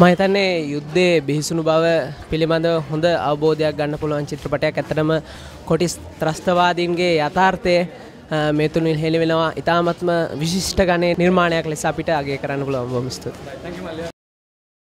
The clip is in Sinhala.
මහිතන්නේ යුද්ධේ බිහිසුණු බව පිළිබඳව හොඳ අවබෝධයක් ගන්න පුළුවන් චිත්‍රපටයක්. ඇත්තටම කොටිස් ත්‍රස්තවාදීන්ගේ යථාර්ථය මේ තුළින් හෙළි වෙනවා. ඉතාමත්ම විශිෂ්ට ගණයේ නිර්මාණයක් ලෙස අපිට අගය කරන්න පුළුවන්. බොහොම ස්තුතියි.